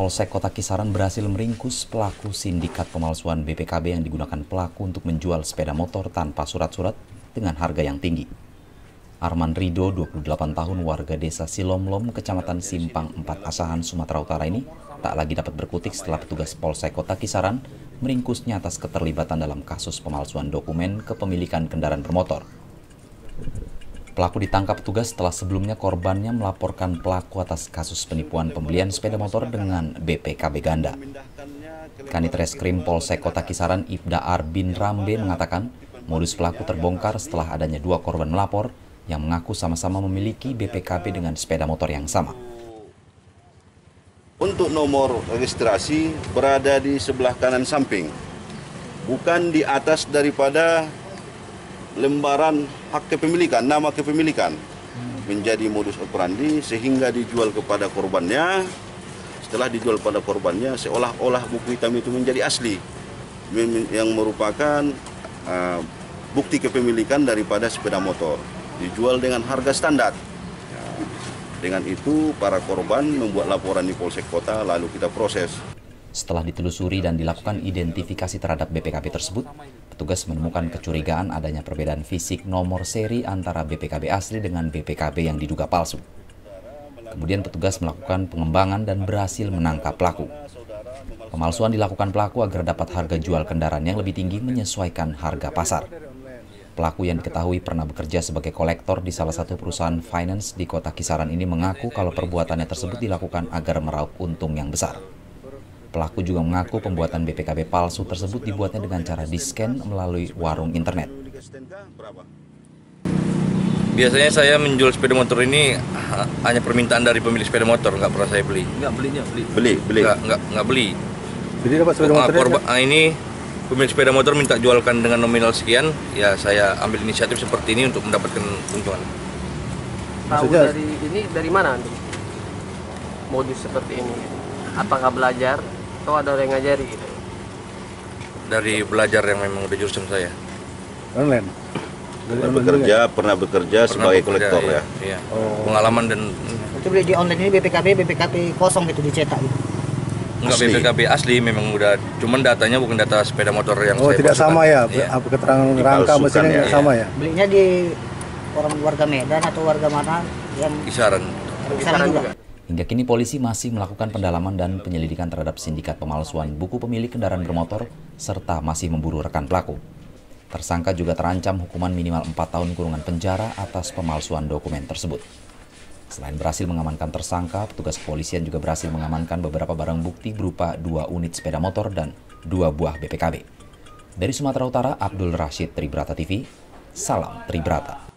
Polsek Kota Kisaran berhasil meringkus pelaku sindikat pemalsuan BPKB yang digunakan pelaku untuk menjual sepeda motor tanpa surat-surat dengan harga yang tinggi. Arman Rido, 28 tahun warga desa Silomlom, kecamatan Simpang 4 Asahan, Sumatera Utara ini tak lagi dapat berkutik setelah petugas Polsek Kota Kisaran meringkusnya atas keterlibatan dalam kasus pemalsuan dokumen kepemilikan kendaraan bermotor. Pelaku ditangkap petugas setelah sebelumnya korbannya melaporkan pelaku atas kasus penipuan pembelian sepeda motor dengan BPKB ganda. Kanit Reskrim Polsek Kota Kisaran Ibda Arbin Rambe mengatakan modus pelaku terbongkar setelah adanya dua korban melapor yang mengaku sama-sama memiliki BPKB dengan sepeda motor yang sama. Untuk nomor registrasi berada di sebelah kanan samping, bukan di atas daripada lembaran hak kepemilikan, nama kepemilikan menjadi modus operandi sehingga dijual kepada korbannya. Setelah dijual pada korbannya, seolah-olah buku hitam itu menjadi asli yang merupakan uh, bukti kepemilikan daripada sepeda motor. Dijual dengan harga standar. Dengan itu, para korban membuat laporan di Polsek Kota, lalu kita proses. Setelah ditelusuri dan dilakukan identifikasi terhadap BPKB tersebut, petugas menemukan kecurigaan adanya perbedaan fisik nomor seri antara BPKB asli dengan BPKB yang diduga palsu. Kemudian petugas melakukan pengembangan dan berhasil menangkap pelaku. Pemalsuan dilakukan pelaku agar dapat harga jual kendaraan yang lebih tinggi menyesuaikan harga pasar. Pelaku yang diketahui pernah bekerja sebagai kolektor di salah satu perusahaan finance di kota kisaran ini mengaku kalau perbuatannya tersebut dilakukan agar meraup untung yang besar. Pelaku juga mengaku pembuatan BPKB palsu tersebut dibuatnya dengan cara di-scan melalui warung internet. Biasanya saya menjual sepeda motor ini hanya permintaan dari pemilik sepeda motor, nggak pernah saya beli. Nggak belinya, beli. Beli, beli. Nggak, nggak, nggak beli. Jadi dapat sepeda motor korban, ah, ini pemilik sepeda motor minta jualkan dengan nominal sekian, ya saya ambil inisiatif seperti ini untuk mendapatkan keuntungan. Tahu dari ini dari mana? Modus seperti ini. Apakah belajar atau ada orang yang ngajari gitu? Dari belajar yang memang udah jurusan saya. Online. Pernah bekerja, pernah bekerja Pernah sebagai bekerja, kolektor iya, ya. Iya. Pengalaman dan Itu beli di online ini BPKB, BPKB kosong gitu dicetak gitu. Enggak Asli. BPKB asli memang udah cuman datanya bukan data sepeda motor yang Oh, saya tidak masukkan. sama ya? Iya. Apa keterangan Dipalsukan rangka mesinnya ya, tidak iya. sama ya? Belinya di orang warga Medan atau warga mana yang Kisaran. kisaran juga. Hingga kini polisi masih melakukan pendalaman dan penyelidikan terhadap sindikat pemalsuan buku pemilik kendaraan bermotor serta masih memburu rekan pelaku. Tersangka juga terancam hukuman minimal 4 tahun kurungan penjara atas pemalsuan dokumen tersebut. Selain berhasil mengamankan tersangka, petugas kepolisian juga berhasil mengamankan beberapa barang bukti berupa dua unit sepeda motor dan dua buah BPKB. Dari Sumatera Utara, Abdul Rashid Tribrata TV, Salam Tribrata.